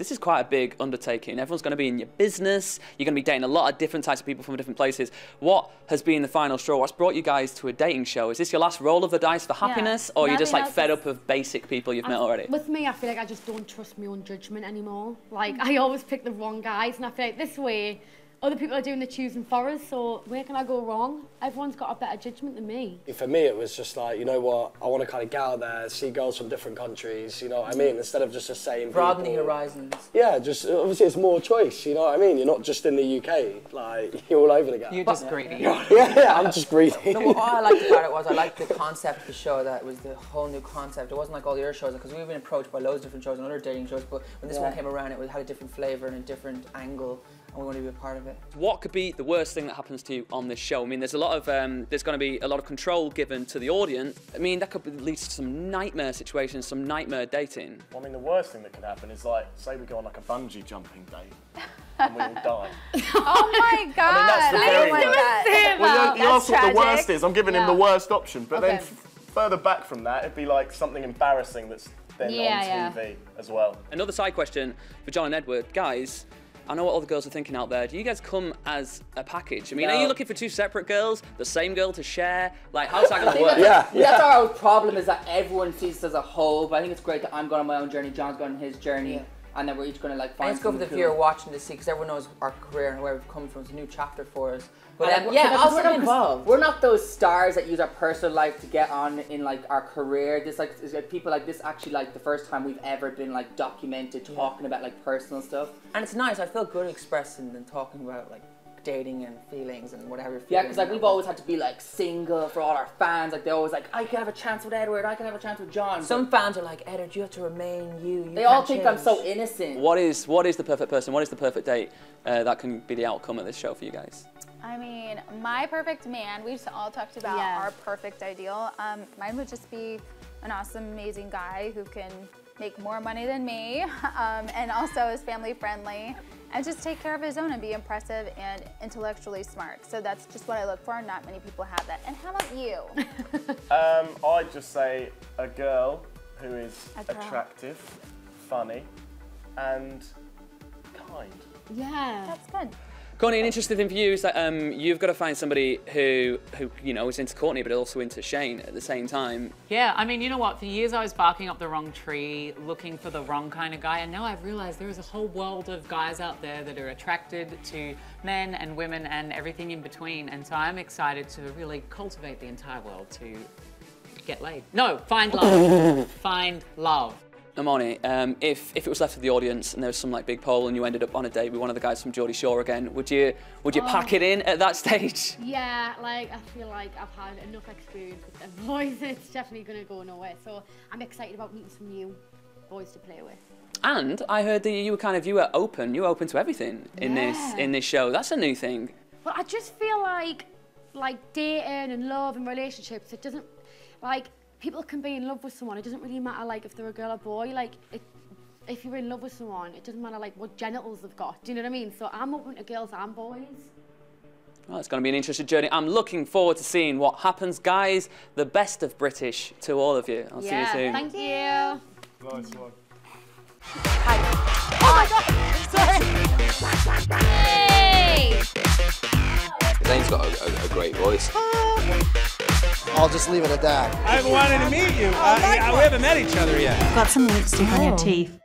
this is quite a big undertaking. Everyone's going to be in your business. You're going to be dating a lot of different types of people from different places. What has been the final straw? What's brought you guys to a dating show? Is this your last roll of the dice for happiness, or are you just like fed up of basic people you've met already? With me, I feel like I just don't trust my own judgment anymore. Like I always pick the wrong guys, and I feel like this way other people are doing the choosing for us, so where can I go wrong? Everyone's got a better judgment than me. For me, it was just like, you know what, I want to kind of get out there, see girls from different countries, you know what I mean? Instead of just the same Broaden people. the horizons. Yeah, just obviously it's more choice, you know what I mean? You're not just in the UK, like, you're all over the gap. You're just greedy. yeah, yeah, I'm just greedy. No, what I liked about it was I liked the concept of the show, that it was the whole new concept. It wasn't like all the other shows, because we've been approached by loads of different shows and other dating shows, but when this Yeah. one came around, it was, had a different flavour and a different angle, and we wanted to be a part of it. What could be the worst thing that happens to you on this show? I mean, there's a lot of um, there's going to be a lot of control given to the audience. I mean, that could lead to some nightmare situations, some nightmare dating. I mean, the worst thing that could happen is like, say we go on like a bungee jumping date and we all die. Oh my god. I mean, that's the very my worst. god. Well, you, you asked what the worst is. I'm giving him the worst option. But then Okay. f- further back from that, it'd be like something embarrassing that's then Yeah, on yeah. TV as well. Another side question for John and Edward, guys. I know what all the girls are thinking out there. Do you guys come as a package? I mean, are you looking for two separate girls, the same girl to share? Like, how's that going to work? yeah, yeah. That's our problem is that everyone sees us as a whole, but I think it's great that I'm going on my own journey, John's going on his journey, Yeah. And then we're each going to like And find it's good for the something viewer watching to see, because everyone knows our career and where we've come from. It's a new chapter for us. But um, yeah, we're- also we're not- involved. We're not those stars that use our personal life to get on in like our career. This like is, like, people like this actually like the first time we've ever been like documented talking about like personal stuff. And it's nice. I feel good expressing and talking about like dating and feelings and whatever. you're Yeah, because like we've always had to be like single for all our fans. Like they're always like I can have a chance with Edward. I can have a chance with John. Some But fans are like, Edward, you have to remain you. you they all can't think I'm so innocent. What is what is the perfect person? What is the perfect date uh, that can be the outcome of this show for you guys? I mean, my perfect man, we just all talked about Yeah. our perfect ideal. Um, mine would just be an awesome, amazing guy who can make more money than me um, and also is family friendly and just take care of his own and be impressive and intellectually smart. So that's just what I look for. Not many people have that. And how about you? Um, I'd just say a girl who is girl. attractive, funny, and kind. Yeah. That's good. Connie, an interesting thing for you is that um, you've got to find somebody who, who you know, is into Courtney but also into Shane at the same time. Yeah, I mean, you know what? For years I was barking up the wrong tree, looking for the wrong kind of guy, and now I've realized there is a whole world of guys out there that are attracted to men and women and everything in between. And so I'm excited to really cultivate the entire world to get laid. No, find love. find love. Amoni, um, if, if it was left to the audience and there was some like big poll and you ended up on a date with one of the guys from Geordie Shore again, would you would you pack it in at that stage? Yeah, like I feel like I've had enough experience with them boys. It's definitely gonna go nowhere. So I'm excited about meeting some new boys to play with. And I heard that you were kind of you were open, you were open to everything in this in this show. That's a new thing. Well, I just feel like like dating and love and relationships, it doesn't like people can be in love with someone. It doesn't really matter like if they're a girl or boy. Like it, if you're in love with someone, it doesn't matter like what genitals they've got. Do you know what I mean? So I'm open to girls and boys. Well, it's going to be an interesting journey. I'm looking forward to seeing what happens, guys. The best of British to all of you. I'll see you soon. Thank you. Nice one. Hey! Zane's got a, a, a great voice. I'll just leave it at that. I've wanted to meet you. Uh, yeah, we haven't met each other yet. Got some lipstick on your teeth.